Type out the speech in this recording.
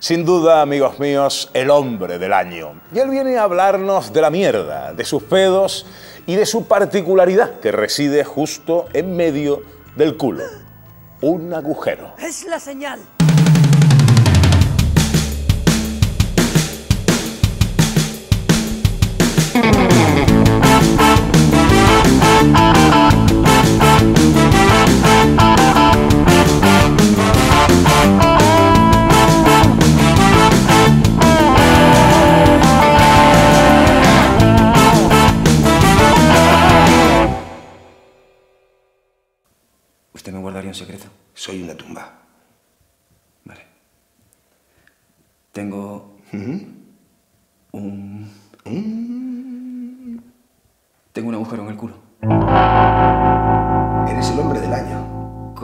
Sin duda, amigos míos, el hombre del año. Y él viene a hablarnos de la mierda, de sus pedos y de su particularidad que reside justo en medio del culo. Un agujero. Es la señal. ¿Usted me guardaría un secreto? Soy una tumba. Vale. Tengo un... Tengo un agujero en el culo. Eres el hombre del año.